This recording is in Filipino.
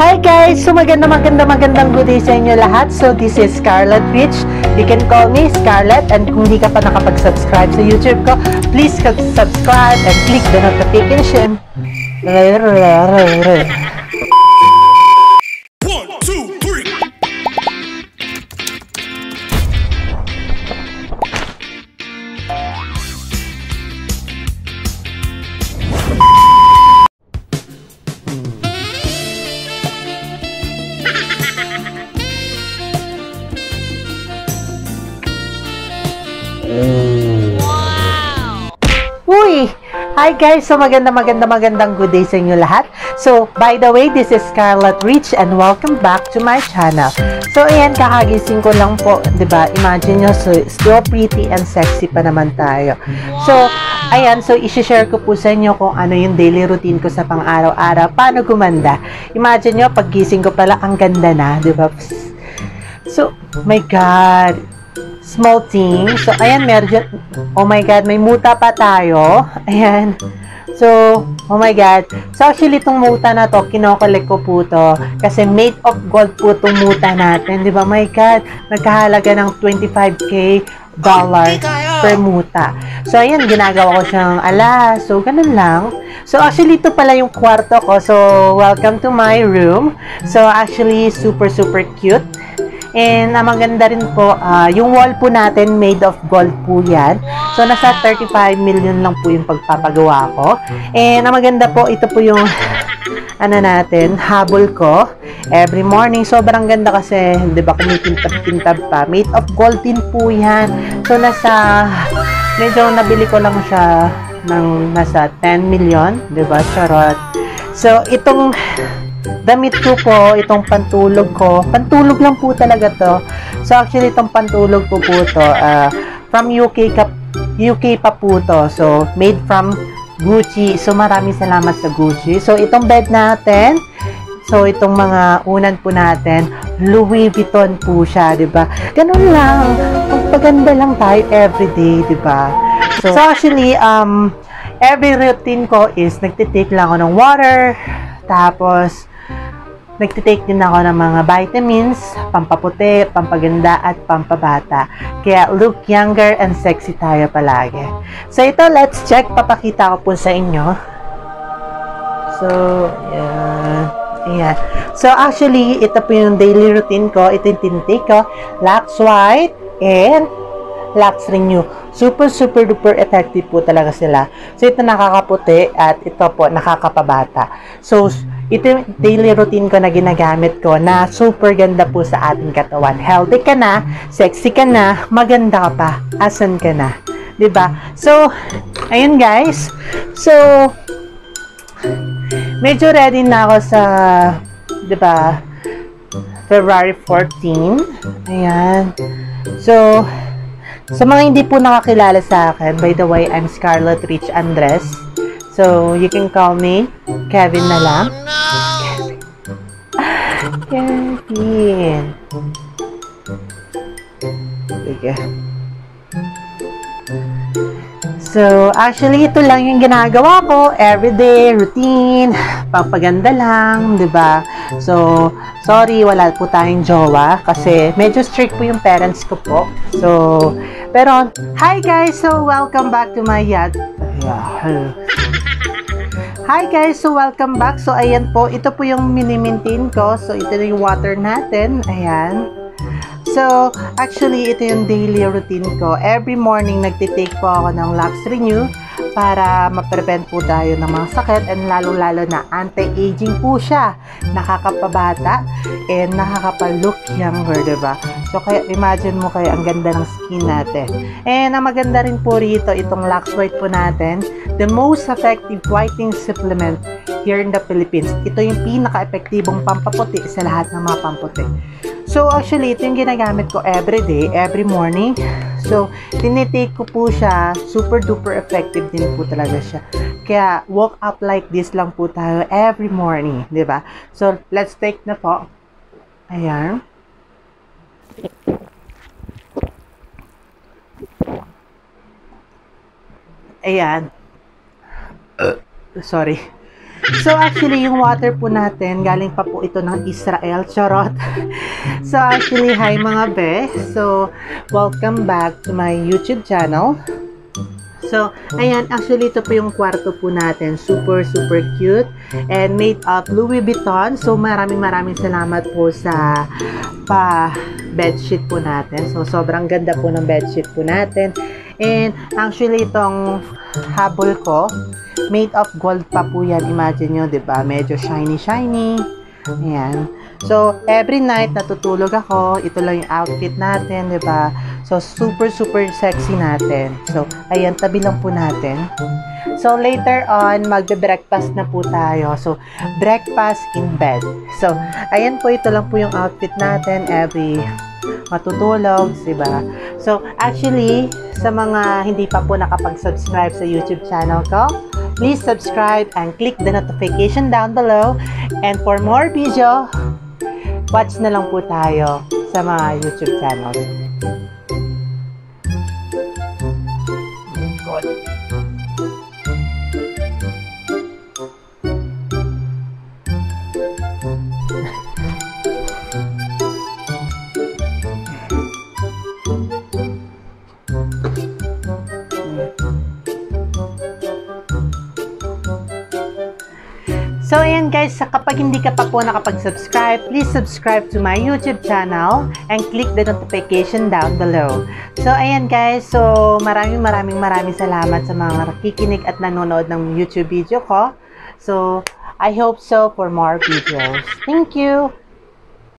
Hi guys! So maganda maganda magandang good sa inyo lahat. So this is Scarlett Rich. You can call me Scarlett and kung hindi ka pa nakapag-subscribe sa YouTube ko, please subscribe and click the notification. Uy! Hi guys! So maganda maganda magandang good day sa inyo lahat. So, by the way, this is Scarlett Rich and welcome back to my channel. So, ayan, kakagising ko lang po, ba? Imagine nyo, so, still pretty and sexy pa naman tayo. So, ayan, so i-share ko po sa inyo kung ano yung daily routine ko sa pang-araw-araw, paano gumanda. Imagine nyo, paggising ko pala, ang ganda na, 'di ba? So, my God! Small thing. So, ayan, meron, oh my God, may muta pa tayo. Ayan. So, oh my God. So, actually, itong muta na to, kinokolek ko po to. Kasi made of gold po itong muta natin. Di ba? My God, nagkahalaga ng 25k dollar per muta. So, ayan, ginagawa ko siyang ala. So, ganun lang. So, actually, ito pala yung kwarto ko. So, welcome to my room. So, actually, super, super cute. And ang maganda rin po, uh, yung wall po natin made of gold po yan. So, nasa 35 million lang po yung pagpapagawa ko. And ang maganda po, ito po yung ano natin, habol ko. Every morning, sobrang ganda kasi, di ba, kumikintab-kintab pa. Made of gold din po yan. So, nasa, medyo nabili ko lang siya ng nasa 10 million, di ba, charot. So, itong damit ko po, itong pantulog ko, pantulog lang po talaga to. So actually itong pantulog ko po to, uh, from UK, ka, UK pa po to. So made from Gucci. So maraming salamat sa Gucci. So itong bed natin, So, itong mga unan po natin, Louis Vuitton po siya, di ba? Ganun lang. Magpaganda lang tayo everyday, di ba? So, so, actually, um, every routine ko is nagtitake lang ako ng water, tapos, nagtitake din ako ng mga vitamins, pampaputi, pampaganda, at pampabata. Kaya look younger and sexy tayo palagi. So ito, let's check. Papakita ko po sa inyo. So, yan. Ayan. So, actually, ito po yung daily routine ko. Ito yung ko. Lux White and Lux Renew. Super, super duper effective po talaga sila. So, ito nakakaputi at ito po nakakapabata. So, ito yung daily routine ko na ginagamit ko na super ganda po sa ating katawan. Healthy ka na, sexy ka na, maganda ka pa, asan ka na. ba? So, ayun guys. So, medyo ready na ako sa, ba? February 14. Ayan. So, sa mga hindi po nakakilala sa akin, by the way, I'm Scarlett Rich Andres. So, you can call me Kevin na lang. Kevin. Sige. So, actually, ito lang yung ginagawa ko. Everyday, routine, papaganda lang, di ba? So, sorry, wala po tayong jowa kasi medyo strict po yung parents ko po. So, pero, hi guys! So, welcome back to my yacht. Hi guys! So, welcome back. So, ayan po. Ito po yung mini-maintain ko. So, ito yung water natin. Ayan. So, actually, ito yung daily routine ko. Every morning, nagtitake po ako ng Lux Renew para ma-prevent po tayo ng mga sakit and lalo-lalo na anti-aging po siya. Nakakapabata and nakakapalook younger, ba? So, kaya imagine mo kaya ang ganda ng skin natin. And ang maganda rin po rito, itong Lux White po natin, the most effective whitening supplement here in the Philippines. Ito yung pinaka-epektibong pampaputi sa lahat ng mga pamputi. So, actually, ito yung ginagamit ko every day, every morning. So, tinitake ko po siya. Super duper effective din po talaga siya. Kaya, walk up like this lang po tayo every morning. ba diba? So, let's take na po. Ayan. Ayan. Sorry. So actually, yung water po natin, galing pa po ito ng Israel. Charot. so actually, hi mga be. So, welcome back to my YouTube channel. So, ayan, actually ito po yung kwarto po natin. Super, super cute. And made of Louis Vuitton. So, maraming maraming salamat po sa pa bedsheet po natin. So, sobrang ganda po ng bedsheet po natin. And actually itong habol ko, made of gold pa po yan. Imagine nyo, ba Medyo shiny, shiny. Ayan. So, every night natutulog ako, ito lang yung outfit natin, ba So, super, super sexy natin. So, ayan, tabi lang po natin. So, later on, magbe-breakfast na po tayo. So, breakfast in bed. So, ayan po, ito lang po yung outfit natin every matutulog, ba? So, actually, sa mga hindi pa po nakapag-subscribe sa YouTube channel ko, please subscribe and click the notification down below. And for more video, watch na lang po tayo sa mga YouTube channels. Bye. So, ayan guys, kapag hindi ka pa po nakapag-subscribe, please subscribe to my YouTube channel and click the notification down below. So, ayan guys, so maraming maraming maraming salamat sa mga nakikinig at nanonood ng YouTube video ko. So, I hope so for more videos. Thank you!